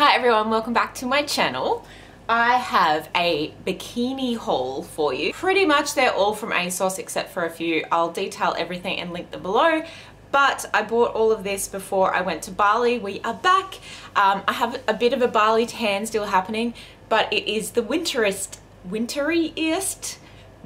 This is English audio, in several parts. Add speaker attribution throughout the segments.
Speaker 1: Hi everyone, welcome back to my channel. I have a bikini haul for you. Pretty much they're all from ASOS except for a few. I'll detail everything and link them below. But I bought all of this before I went to Bali. We are back. Um, I have a bit of a Bali tan still happening, but it is the winterest, winteriest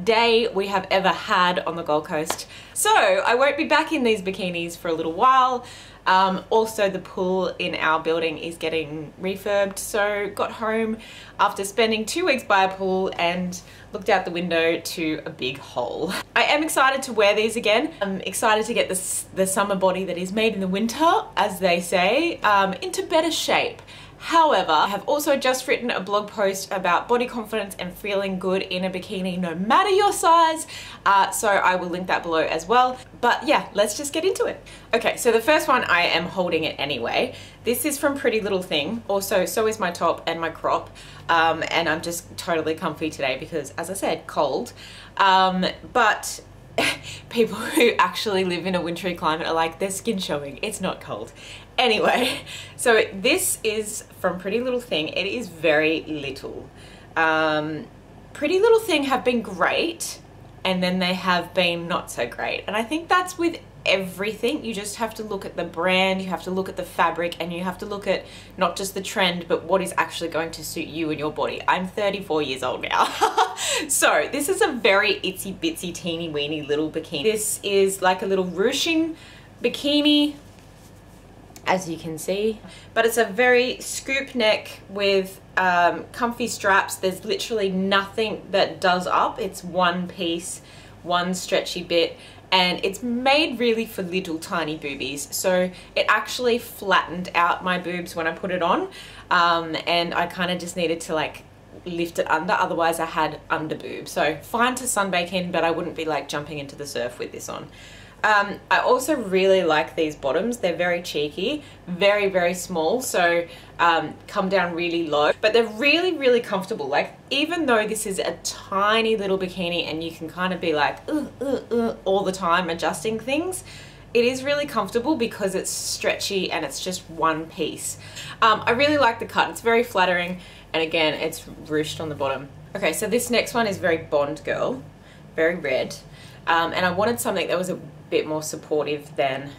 Speaker 1: day we have ever had on the Gold Coast. So I won't be back in these bikinis for a little while. Um, also the pool in our building is getting refurbed so got home after spending two weeks by a pool and looked out the window to a big hole. I am excited to wear these again. I'm excited to get this, the summer body that is made in the winter as they say um, into better shape. However, I have also just written a blog post about body confidence and feeling good in a bikini no matter your size. Uh, so I will link that below as well. But yeah, let's just get into it. Okay, so the first one, I am holding it anyway. This is from Pretty Little Thing. Also, so is my top and my crop. Um, and I'm just totally comfy today because, as I said, cold. Um, but people who actually live in a wintry climate are like, their skin showing, it's not cold. Anyway, so this is from Pretty Little Thing. It is very little. Um, Pretty Little Thing have been great and then they have been not so great. And I think that's with everything. You just have to look at the brand, you have to look at the fabric, and you have to look at not just the trend, but what is actually going to suit you and your body. I'm 34 years old now. so this is a very itsy bitsy teeny weeny little bikini. This is like a little ruching bikini as you can see. But it's a very scoop neck with um, comfy straps. There's literally nothing that does up. It's one piece, one stretchy bit, and it's made really for little tiny boobies. So it actually flattened out my boobs when I put it on, um, and I kind of just needed to like lift it under. Otherwise I had under boob so fine to sunbake in but I wouldn't be like jumping into the surf with this on um, I also really like these bottoms. They're very cheeky, very, very small, so um, come down really low, but they're really, really comfortable. Like, even though this is a tiny little bikini and you can kind of be like, uh, uh, uh, all the time adjusting things, it is really comfortable because it's stretchy and it's just one piece. Um, I really like the cut. It's very flattering, and again, it's ruched on the bottom. Okay, so this next one is very Bond Girl, very red. Um, and I wanted something that was a bit more supportive than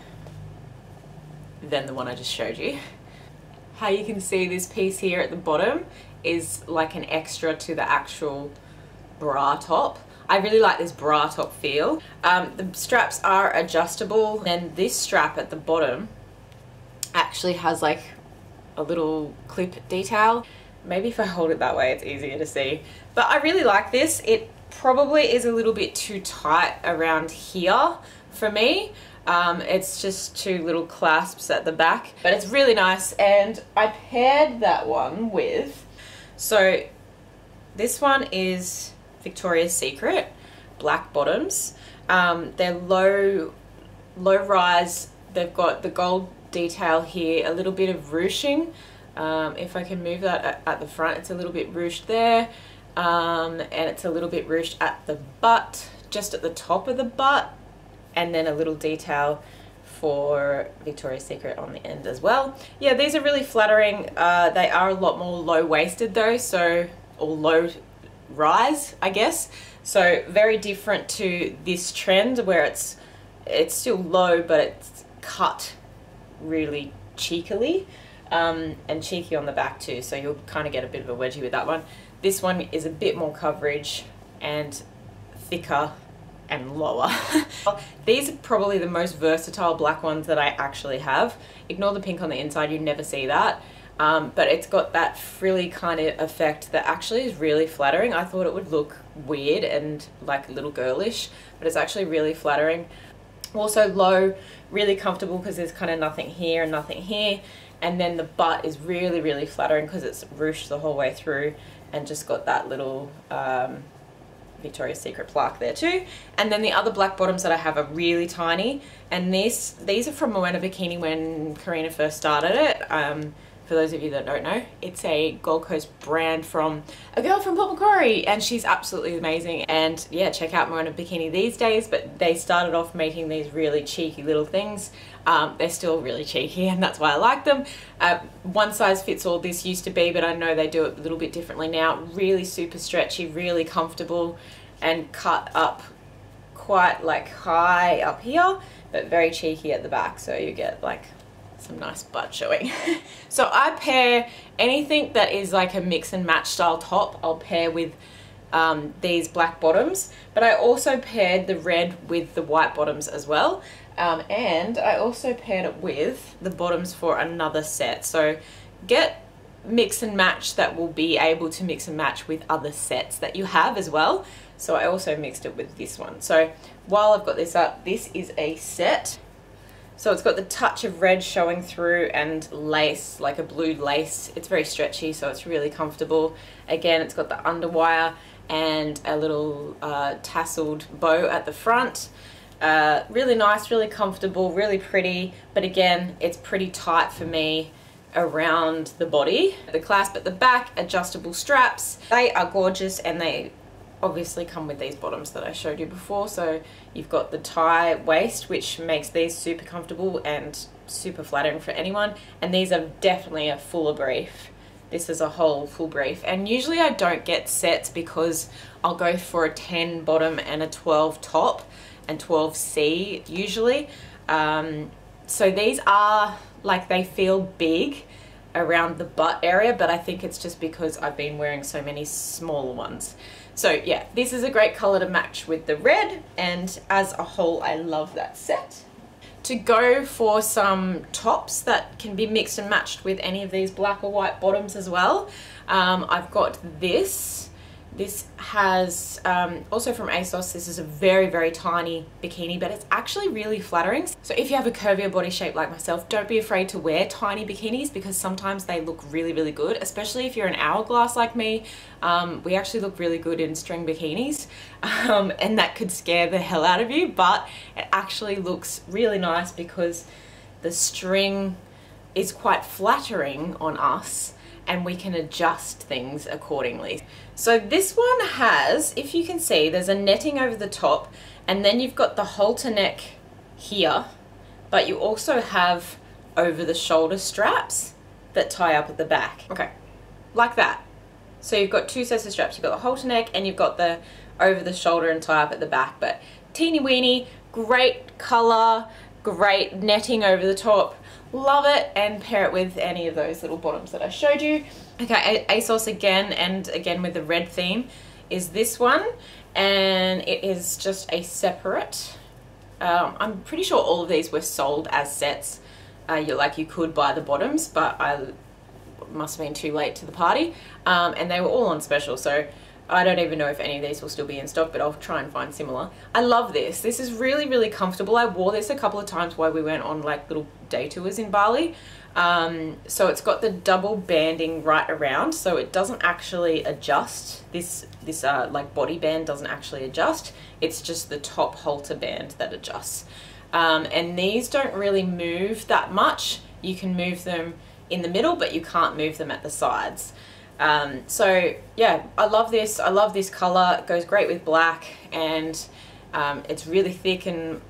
Speaker 1: than the one I just showed you. How you can see this piece here at the bottom is like an extra to the actual bra top. I really like this bra top feel. Um, the straps are adjustable and this strap at the bottom actually has like a little clip detail. Maybe if I hold it that way it's easier to see. But I really like this. It probably is a little bit too tight around here for me. Um, it's just two little clasps at the back, but it's really nice. And I paired that one with, so this one is Victoria's Secret, black bottoms. Um, they're low, low rise. They've got the gold detail here, a little bit of ruching. Um, if I can move that at, at, the front, it's a little bit ruched there. Um, and it's a little bit ruched at the butt, just at the top of the butt and then a little detail for Victoria's Secret on the end as well. Yeah, these are really flattering. Uh, they are a lot more low-waisted though, so, or low rise, I guess. So very different to this trend where it's, it's still low, but it's cut really cheekily. Um, and cheeky on the back too, so you'll kind of get a bit of a wedgie with that one. This one is a bit more coverage and thicker and lower. These are probably the most versatile black ones that I actually have. Ignore the pink on the inside, you never see that. Um, but it's got that frilly kind of effect that actually is really flattering. I thought it would look weird and like a little girlish, but it's actually really flattering. Also low, really comfortable because there's kind of nothing here and nothing here. And then the butt is really, really flattering because it's ruched the whole way through and just got that little um, Victoria's Secret plaque there too. And then the other black bottoms that I have are really tiny. And these, these are from Moana Bikini when Karina first started it. Um, for those of you that don't know, it's a Gold Coast brand from a girl from Port Macquarie and she's absolutely amazing. And yeah, check out Moana Bikini these days, but they started off making these really cheeky little things. Um, they're still really cheeky and that's why I like them. Uh, one size fits all this used to be, but I know they do it a little bit differently now. Really super stretchy, really comfortable and cut up quite like high up here, but very cheeky at the back. So you get like some nice butt showing. so I pair anything that is like a mix and match style top, I'll pair with um, these black bottoms, but I also paired the red with the white bottoms as well. Um, and I also paired it with the bottoms for another set. So get mix and match that will be able to mix and match with other sets that you have as well. So I also mixed it with this one. So while I've got this up, this is a set so it's got the touch of red showing through and lace, like a blue lace. It's very stretchy, so it's really comfortable. Again, it's got the underwire and a little uh, tasseled bow at the front. Uh, really nice, really comfortable, really pretty, but again, it's pretty tight for me around the body. The clasp at the back, adjustable straps. They are gorgeous and they obviously come with these bottoms that I showed you before. So you've got the tie waist, which makes these super comfortable and super flattering for anyone. And these are definitely a fuller brief. This is a whole full brief. And usually I don't get sets because I'll go for a 10 bottom and a 12 top and 12C usually. Um, so these are like they feel big around the butt area, but I think it's just because I've been wearing so many smaller ones. So yeah, this is a great color to match with the red and as a whole, I love that set. To go for some tops that can be mixed and matched with any of these black or white bottoms as well, um, I've got this this has, um, also from ASOS, this is a very, very tiny bikini, but it's actually really flattering. So if you have a curvier body shape like myself, don't be afraid to wear tiny bikinis because sometimes they look really, really good, especially if you're an hourglass like me. Um, we actually look really good in string bikinis um, and that could scare the hell out of you, but it actually looks really nice because the string is quite flattering on us and we can adjust things accordingly. So this one has, if you can see, there's a netting over the top and then you've got the halter neck here, but you also have over the shoulder straps that tie up at the back. Okay, like that. So you've got two sets of straps. You've got the halter neck and you've got the over the shoulder and tie up at the back, but teeny weeny, great color, great netting over the top love it and pair it with any of those little bottoms that I showed you. Okay, ASOS again and again with the red theme is this one and it is just a separate. Um, I'm pretty sure all of these were sold as sets. Uh, you like you could buy the bottoms, but I must have been too late to the party. Um, and they were all on special, so I don't even know if any of these will still be in stock, but I'll try and find similar. I love this. This is really, really comfortable. I wore this a couple of times while we went on like little day tours in Bali. Um, so it's got the double banding right around, so it doesn't actually adjust. This, this uh, like body band doesn't actually adjust. It's just the top halter band that adjusts. Um, and these don't really move that much. You can move them in the middle, but you can't move them at the sides. Um, so yeah, I love this. I love this color. It goes great with black and um, it's really thick and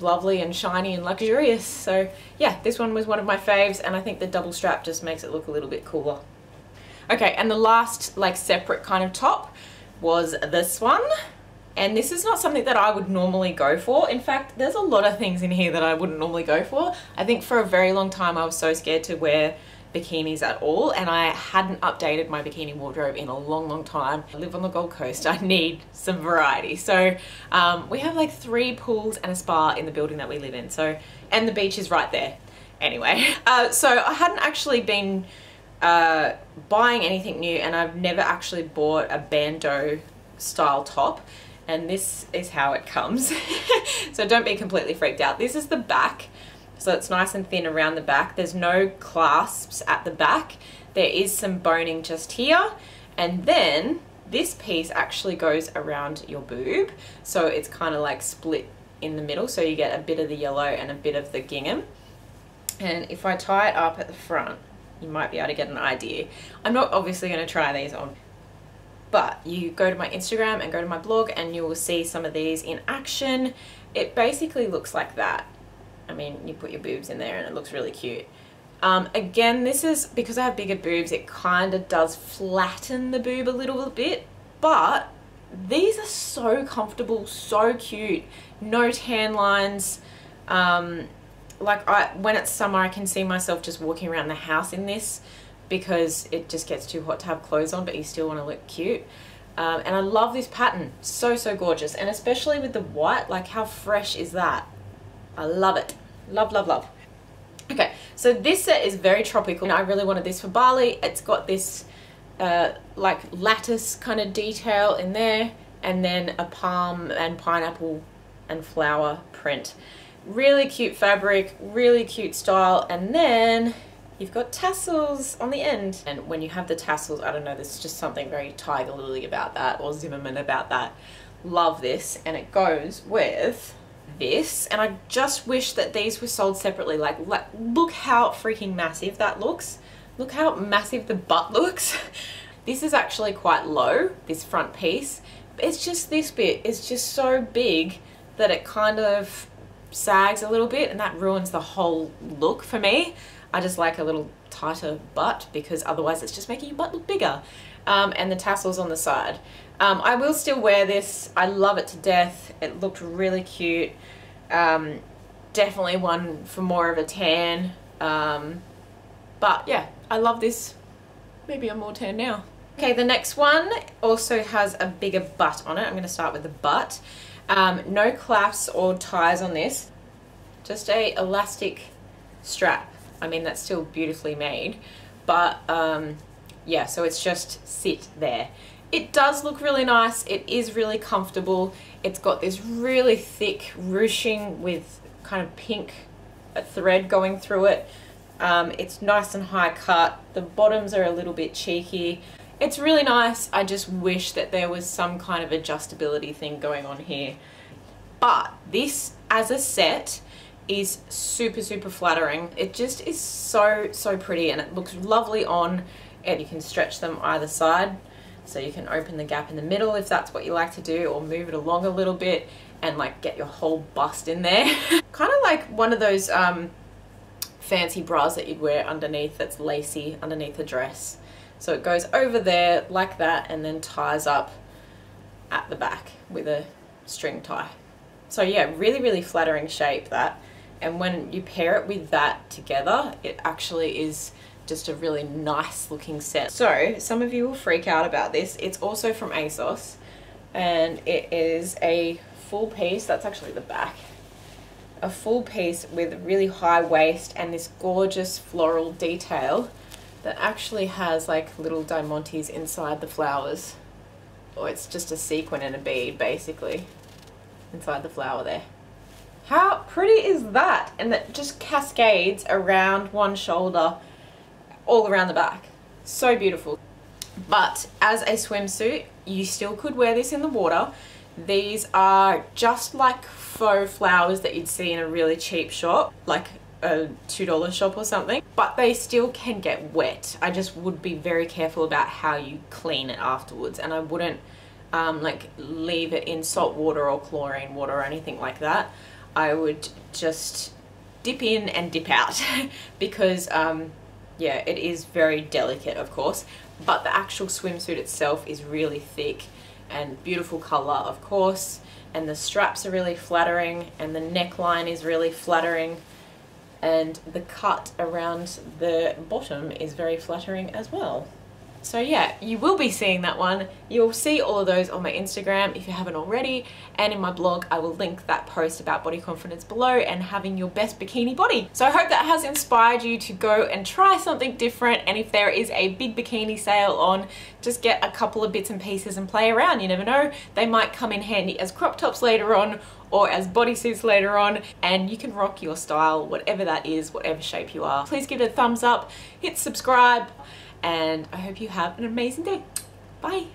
Speaker 1: lovely and shiny and luxurious. So yeah, this one was one of my faves and I think the double strap just makes it look a little bit cooler. Okay, and the last like separate kind of top was this one. And this is not something that I would normally go for. In fact, there's a lot of things in here that I wouldn't normally go for. I think for a very long time I was so scared to wear bikinis at all and I hadn't updated my bikini wardrobe in a long long time. I live on the Gold Coast, I need some variety. So um, we have like three pools and a spa in the building that we live in. So and the beach is right there. Anyway, uh, so I hadn't actually been uh, buying anything new and I've never actually bought a bandeau style top and this is how it comes. so don't be completely freaked out. This is the back so it's nice and thin around the back. There's no clasps at the back. There is some boning just here. And then this piece actually goes around your boob. So it's kind of like split in the middle. So you get a bit of the yellow and a bit of the gingham. And if I tie it up at the front, you might be able to get an idea. I'm not obviously going to try these on, but you go to my Instagram and go to my blog and you will see some of these in action. It basically looks like that. I mean, you put your boobs in there and it looks really cute. Um, again, this is, because I have bigger boobs, it kind of does flatten the boob a little bit, but these are so comfortable, so cute. No tan lines. Um, like I, when it's summer, I can see myself just walking around the house in this because it just gets too hot to have clothes on, but you still want to look cute. Um, and I love this pattern. So, so gorgeous. And especially with the white, like how fresh is that? I love it. Love, love, love. Okay, so this set is very tropical. I really wanted this for Bali. It's got this uh, like lattice kind of detail in there and then a palm and pineapple and flower print. Really cute fabric, really cute style, and then you've got tassels on the end. And when you have the tassels, I don't know, there's just something very Tiger Lily about that or Zimmermann about that. Love this, and it goes with this and I just wish that these were sold separately. Like, look how freaking massive that looks. Look how massive the butt looks. This is actually quite low this front piece. It's just this bit. It's just so big that it kind of sags a little bit and that ruins the whole look for me. I just like a little tighter butt because otherwise it's just making your butt look bigger. Um, and the tassels on the side um, I will still wear this. I love it to death. It looked really cute. Um, definitely one for more of a tan. Um, but yeah, I love this. Maybe I'm more tan now. Okay, the next one also has a bigger butt on it. I'm going to start with the butt. Um, no clasps or ties on this. Just a elastic strap. I mean, that's still beautifully made. But um, yeah, so it's just sit there. It does look really nice. It is really comfortable. It's got this really thick ruching with kind of pink thread going through it. Um, it's nice and high cut. The bottoms are a little bit cheeky. It's really nice. I just wish that there was some kind of adjustability thing going on here. But this as a set is super, super flattering. It just is so, so pretty and it looks lovely on and you can stretch them either side. So you can open the gap in the middle if that's what you like to do or move it along a little bit and like get your whole bust in there. kind of like one of those um, fancy bras that you'd wear underneath that's lacy underneath a dress. So it goes over there like that and then ties up at the back with a string tie. So yeah, really, really flattering shape that. And when you pair it with that together, it actually is just a really nice looking set. So some of you will freak out about this. It's also from ASOS and it is a full piece. That's actually the back. A full piece with really high waist and this gorgeous floral detail that actually has like little diamantes inside the flowers. Or it's just a sequin and a bead basically inside the flower there. How pretty is that? And that just cascades around one shoulder all around the back. So beautiful. But as a swimsuit, you still could wear this in the water. These are just like faux flowers that you'd see in a really cheap shop, like a $2 shop or something, but they still can get wet. I just would be very careful about how you clean it afterwards and I wouldn't um, like leave it in salt water or chlorine water or anything like that. I would just dip in and dip out because um, yeah, it is very delicate, of course, but the actual swimsuit itself is really thick and beautiful color, of course, and the straps are really flattering and the neckline is really flattering and the cut around the bottom is very flattering as well. So yeah, you will be seeing that one. You'll see all of those on my Instagram if you haven't already. And in my blog, I will link that post about body confidence below and having your best bikini body. So I hope that has inspired you to go and try something different. And if there is a big bikini sale on, just get a couple of bits and pieces and play around. You never know, they might come in handy as crop tops later on or as bodysuits later on and you can rock your style whatever that is whatever shape you are please give it a thumbs up hit subscribe and I hope you have an amazing day. Bye.